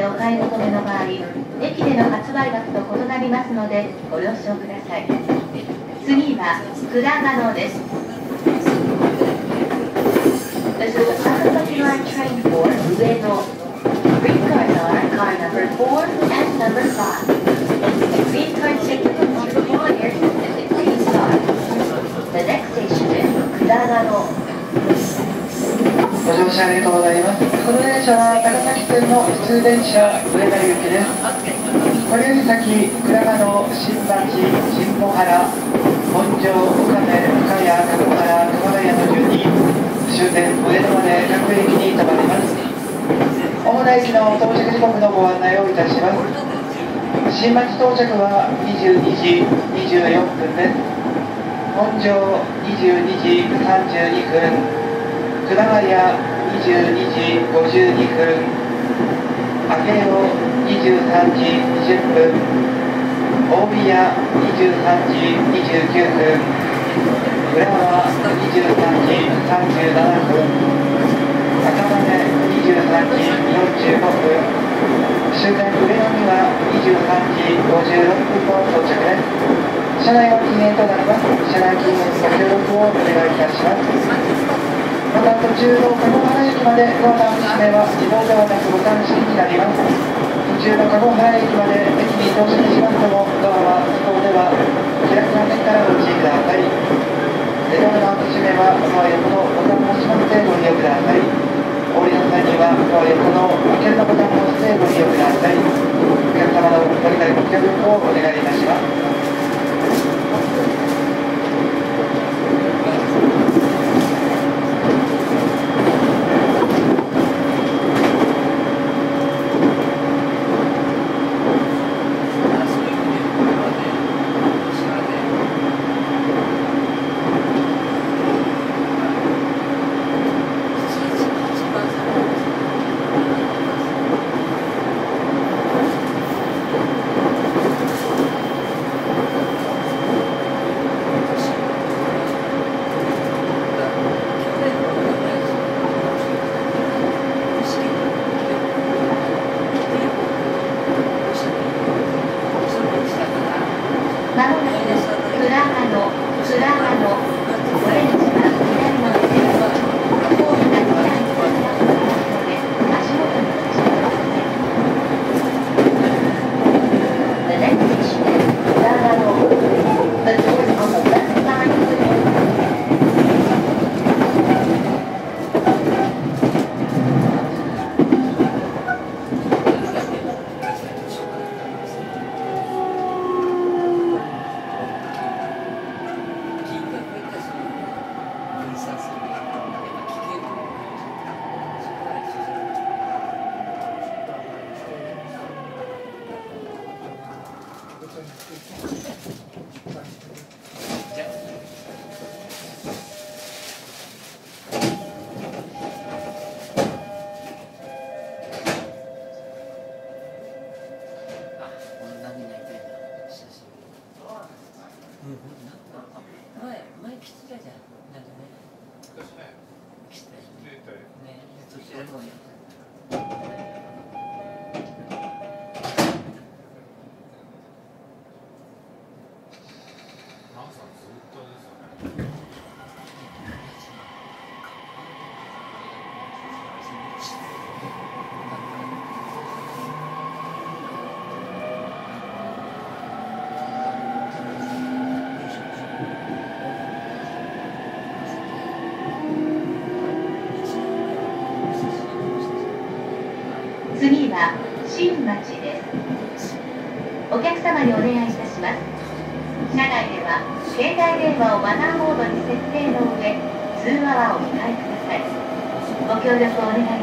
でお買い求めの場合駅での発売額と異なりますのでご了承ください次は倉賀野です This is a Sakazaki Line train for Ueno. Green cars are car number 4 and number 5. Green card signal is required and please start. The next station is Kuragano. ご乗車ありがとうございます。この電車は長崎線の普通電車上田行きです。これより先、倉賀野、新町、新保原、本庄、岡部、深谷、角原、熊谷の順に終点上野まで各駅に停まります。主な駅の到着時刻のご案内をいたします。新町到着は22時24分です。本庄22時32分。熊谷22時52分。上尾23時20分。大宮23時29分。浦和23時37分。赤羽23時45分。終点上野には23時56分の到着です。車内は禁煙となります車内禁煙ご協力をお願いいたします。また途中の籠原駅までドアの閉めは自動ではなくボタン式になります。途中の籠原駅まで駅に到着しますともドアは自動では開きませんからご注意くださいドアの閉めはドア横のボタンを押しましてご利用ください降りの際にはドア横の開けるのボタンを押してご利用くださいお客様のご理解ご協力をお願いいたします。ご協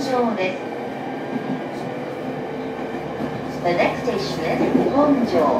城です The next station is 本城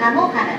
は鴨原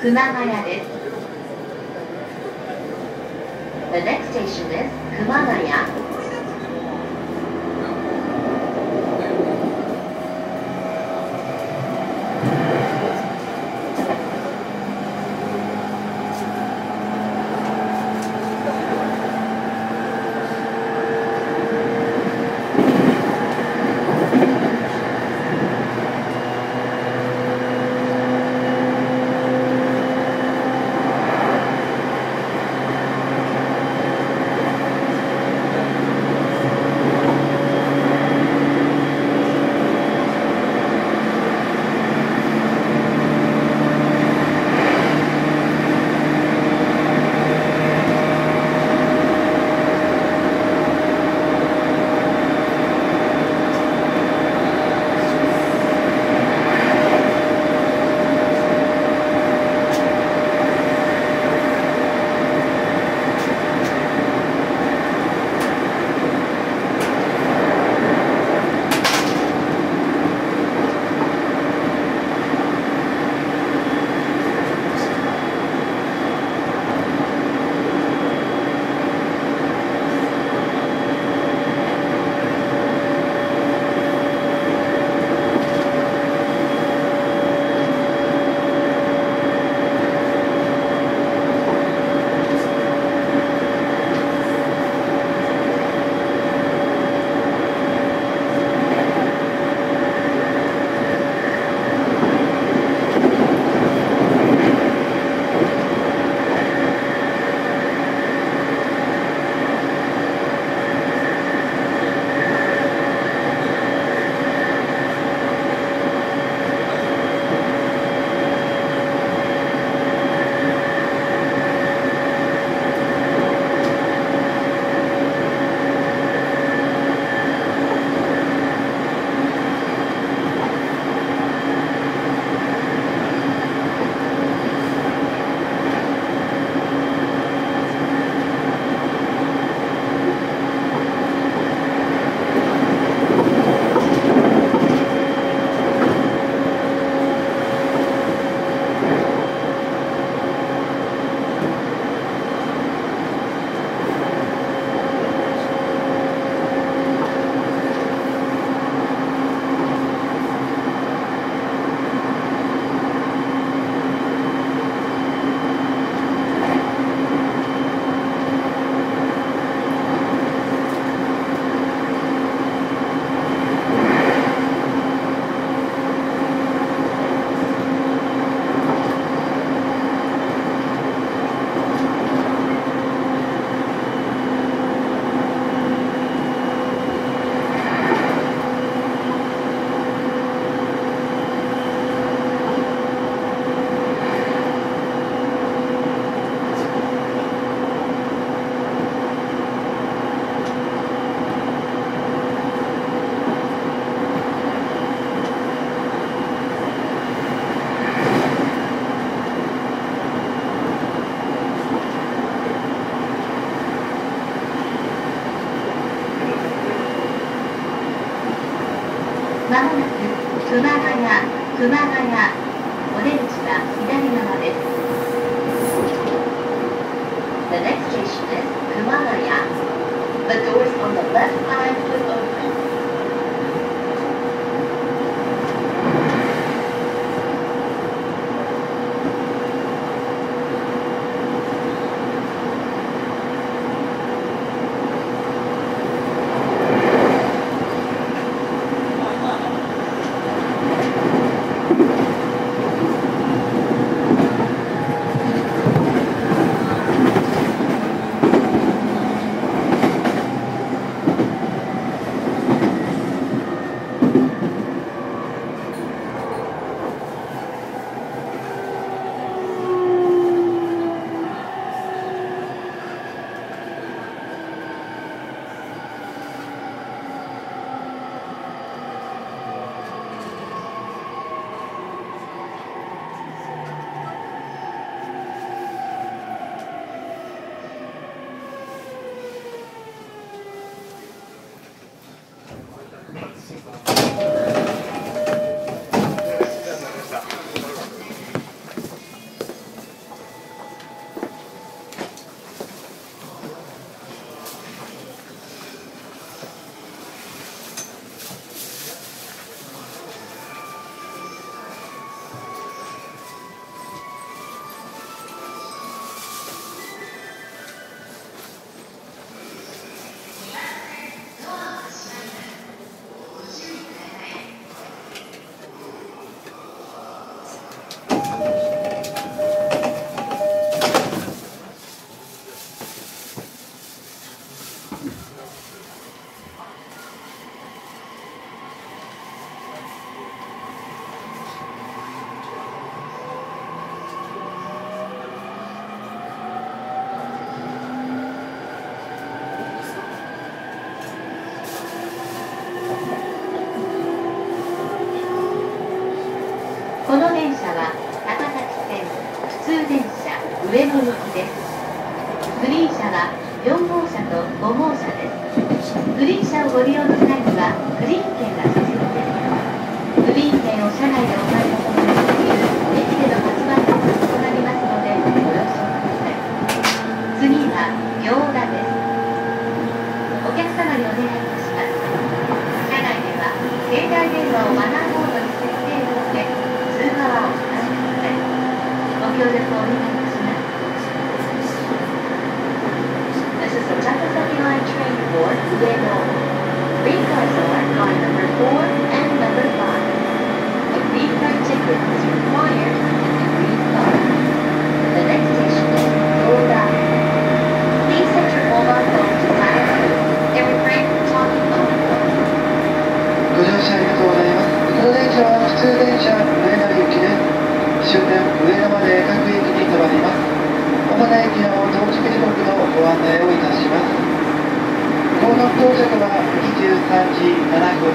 熊谷です。The next station is 熊谷。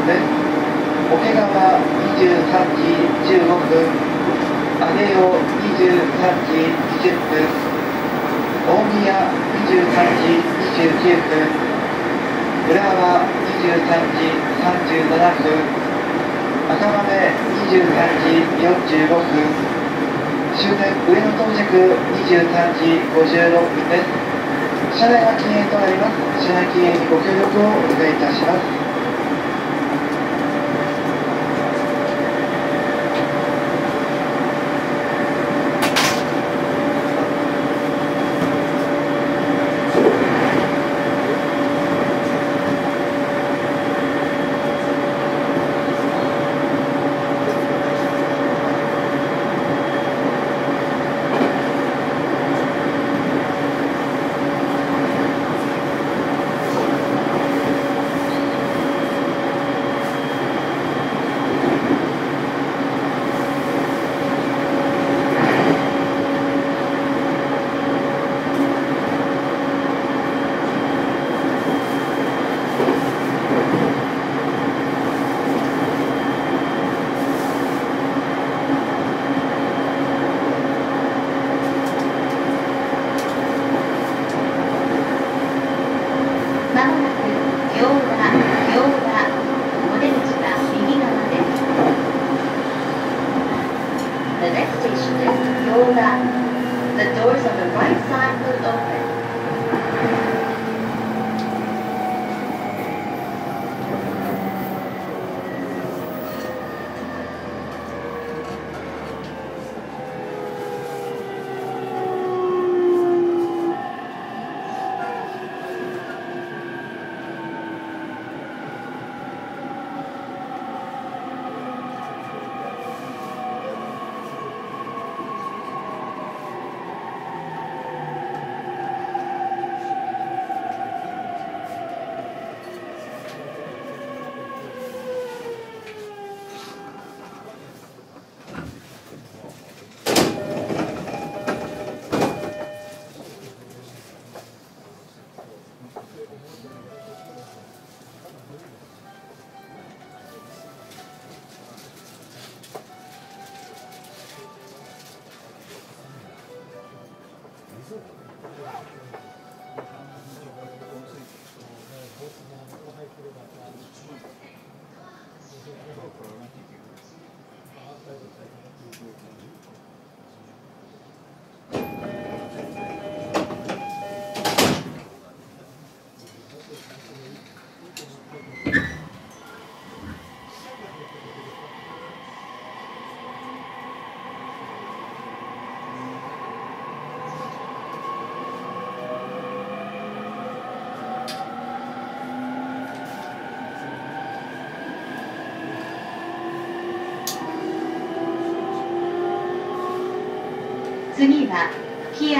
桶川23時15分。上尾23時20分。大宮23時29分。浦和23時37分。赤羽23時45分。終点上野到着23時56分です。車内は禁煙となります。車内禁煙にご協力をお願いいたします。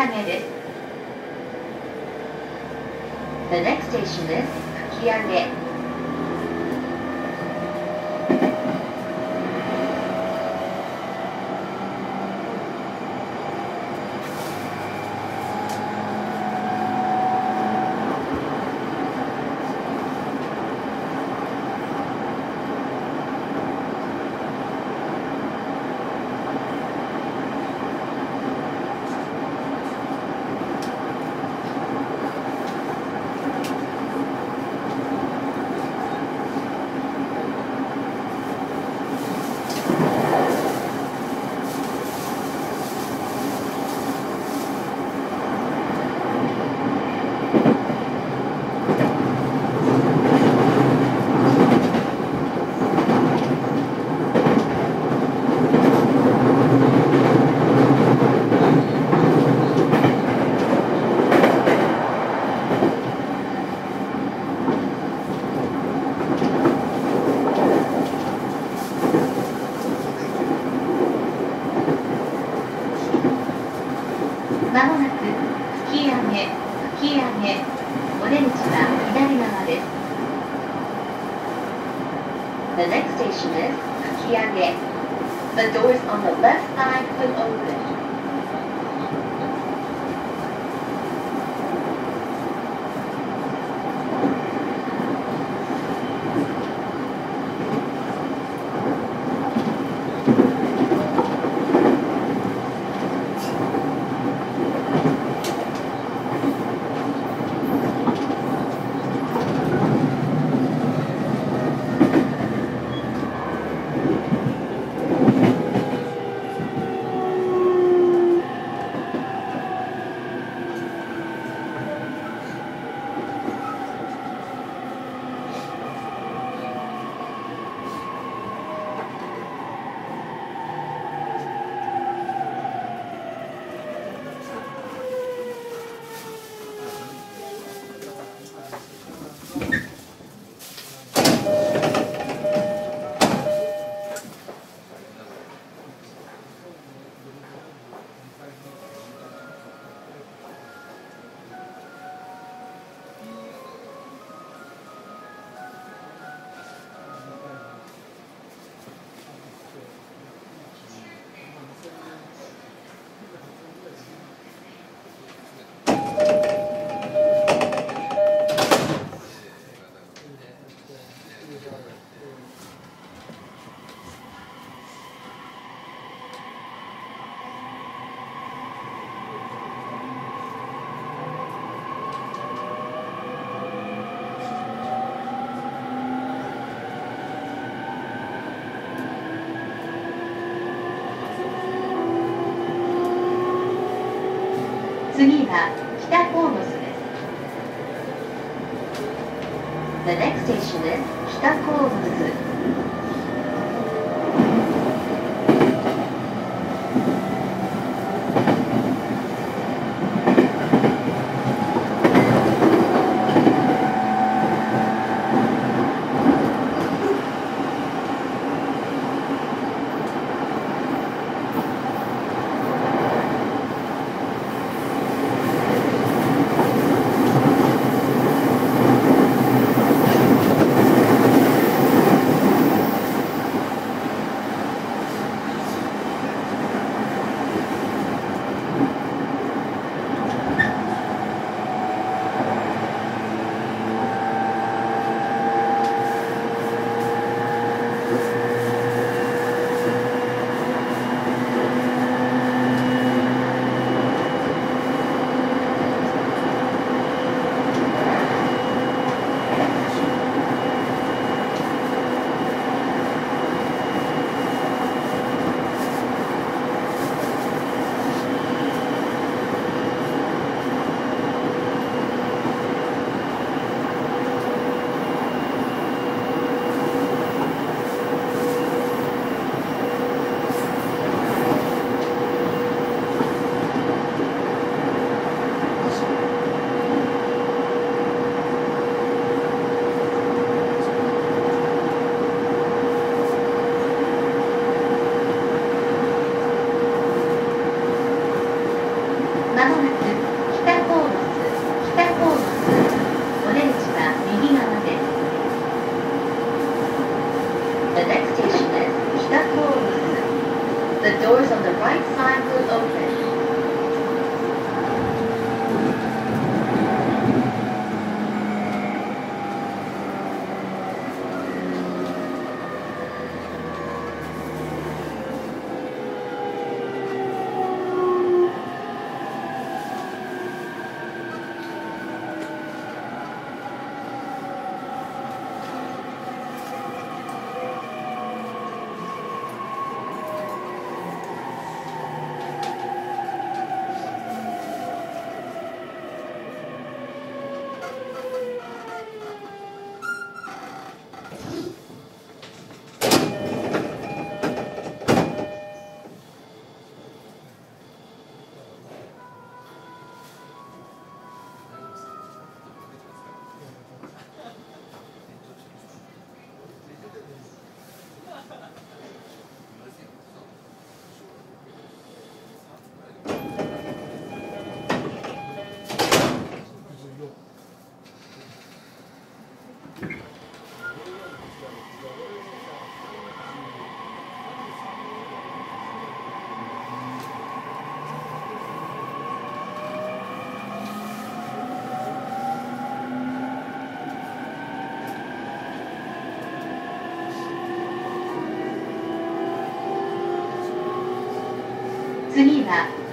屋根です。The next station is Kakiage. The doors on the left side will open.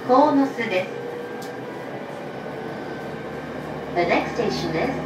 鴻巣です The next station is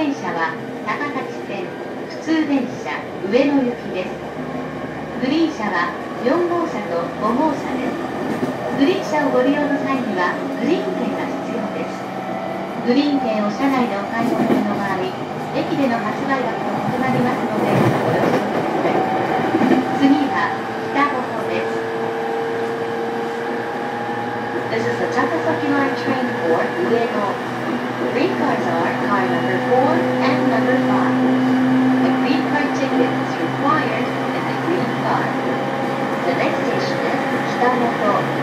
電車は高崎線普通電車上野行きです。グリーン車は4号車と5号車です。グリーン車をご利用の際にはグリーン券が必要です。グリーン券を車内でお買い求めの場合駅での発売額と異なりますのでご了承ください。次は北保保です。This is the Takasaki Line train for Ueno. Cars are car number 4 and number 5. A green car ticket is required in the green car. The next station is Kitamoto.「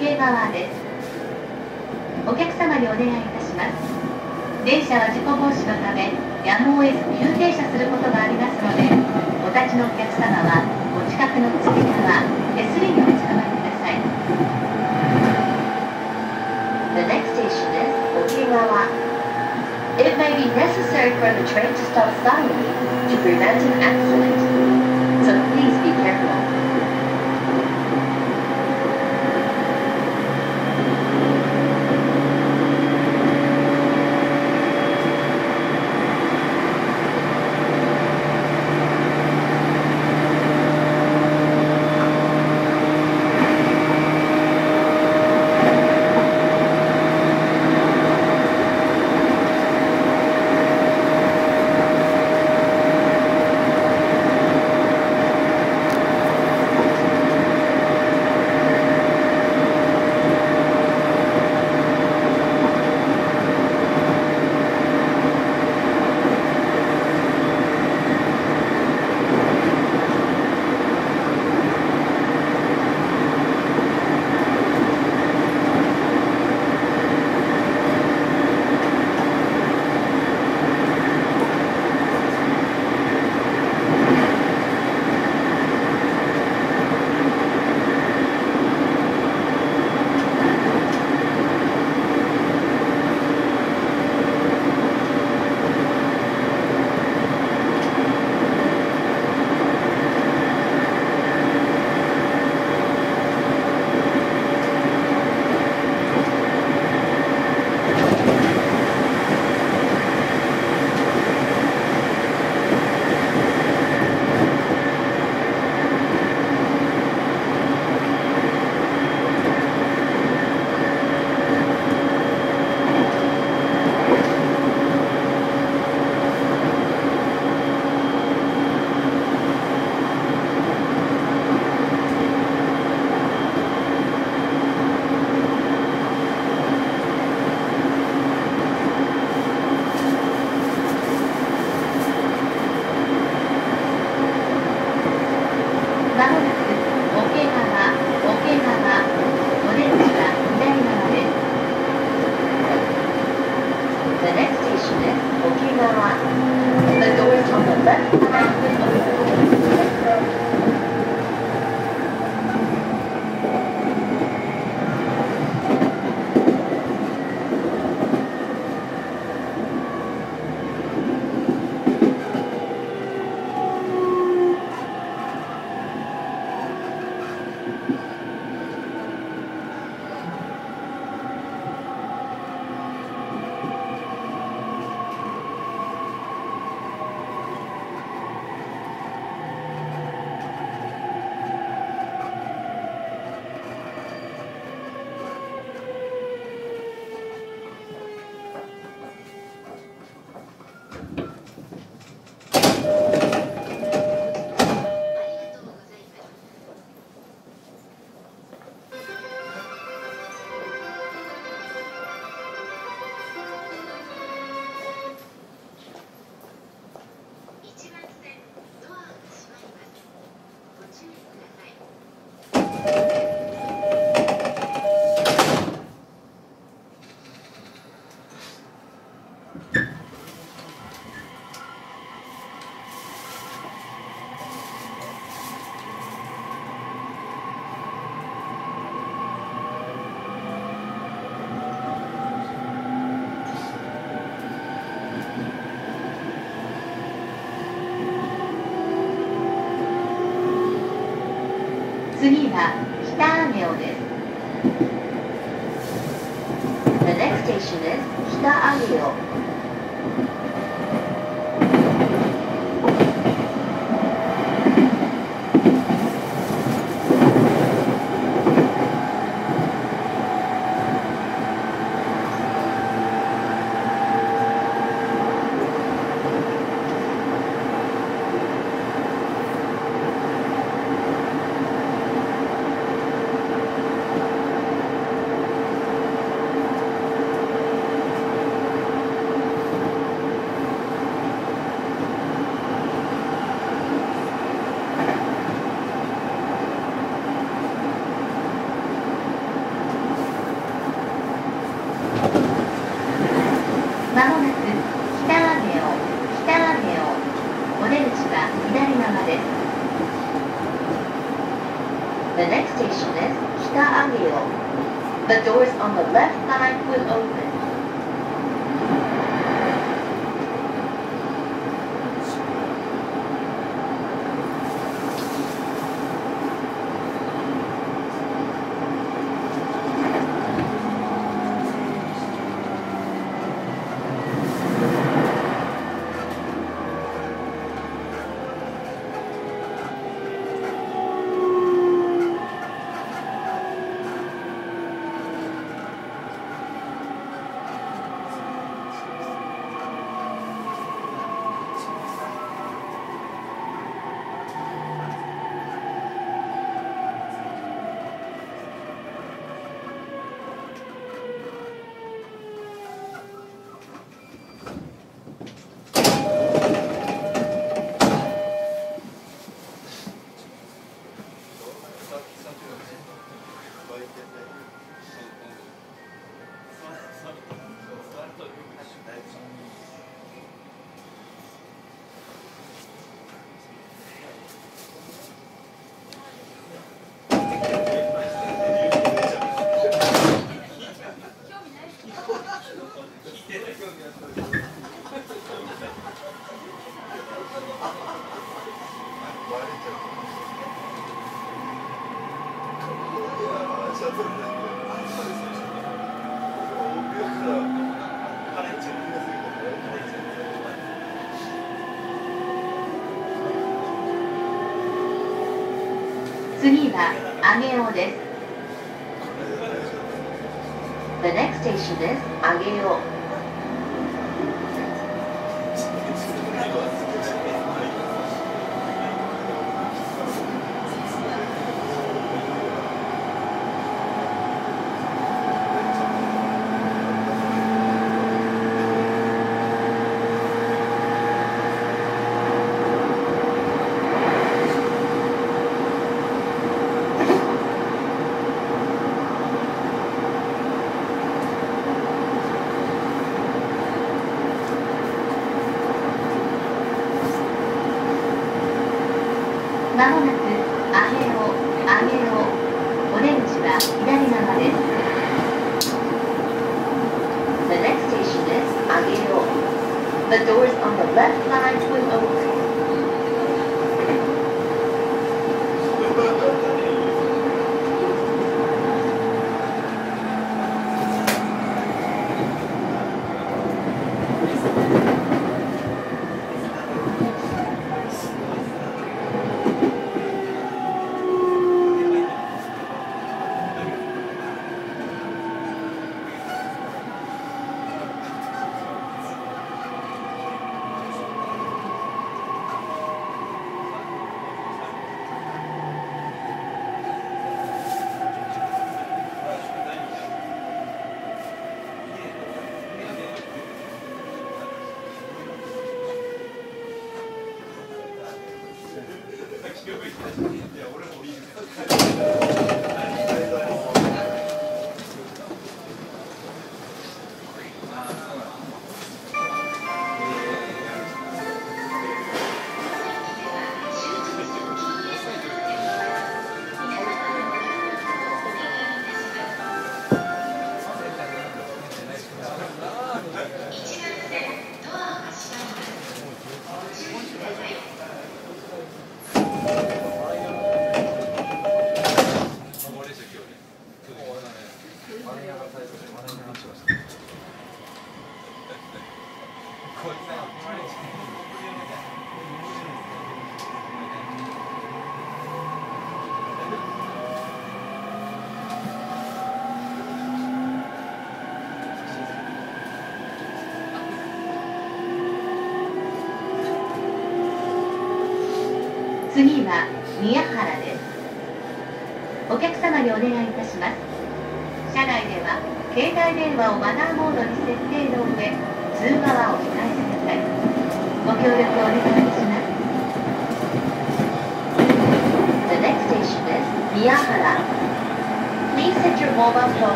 桶川ですお客様にお願いいたします電車は事故防止のためやむを得ず急停車することがありますのでお立ちのお客様はお近くのつり革手すりにおつかまりください The next station is 沖縄 It may be necessary for the train to stop suddenly to prevent an accident, so please be careful.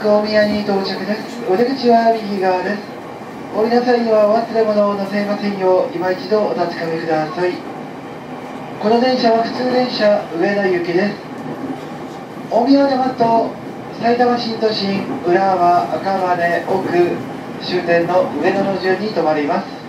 まもなく大宮に到着です。お出口は右側です。降りなさいにはお忘れ物を載せませんよう、今一度お確かめください。この電車は普通電車上野行きです。大宮を出ますと、埼玉新都心、浦和、赤羽、奥、終点の上野の順に停まります。